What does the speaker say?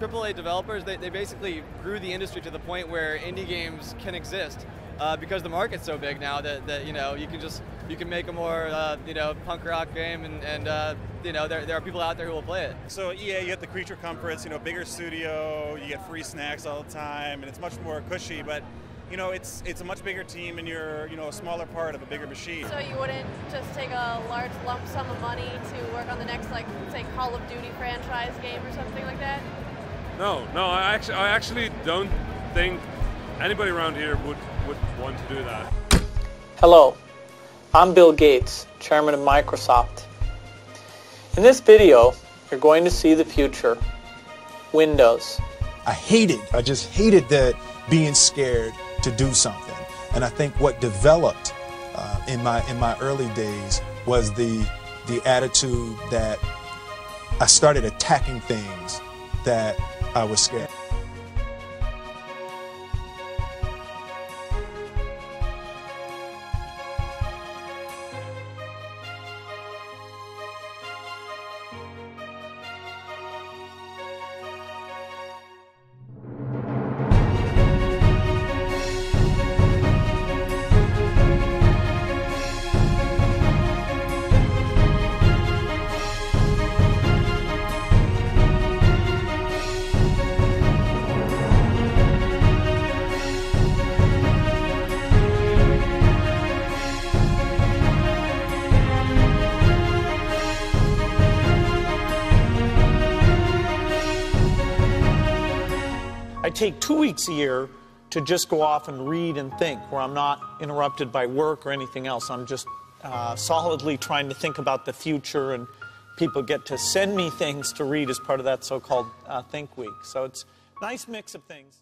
AAA developers, they, they basically grew the industry to the point where indie games can exist uh, because the market's so big now that, that you know you can just you can make a more uh, you know punk rock game and, and uh, you know there, there are people out there who will play it. So EA, you get the creature comforts, you know, bigger studio, you get free snacks all the time, and it's much more cushy. But you know, it's it's a much bigger team, and you're you know a smaller part of a bigger machine. So you wouldn't just take a large lump sum of money to work on the next like say Call of Duty franchise game or something like that? No, no, I actually I actually don't think anybody around here would would want to do that. Hello, I'm Bill Gates, Chairman of Microsoft. In this video, you're going to see the future. Windows. I hated, I just hated that being scared to do something. And I think what developed uh, in my in my early days was the the attitude that I started attacking things that I was scared. I take two weeks a year to just go off and read and think, where I'm not interrupted by work or anything else. I'm just uh, solidly trying to think about the future, and people get to send me things to read as part of that so called uh, Think Week. So it's a nice mix of things.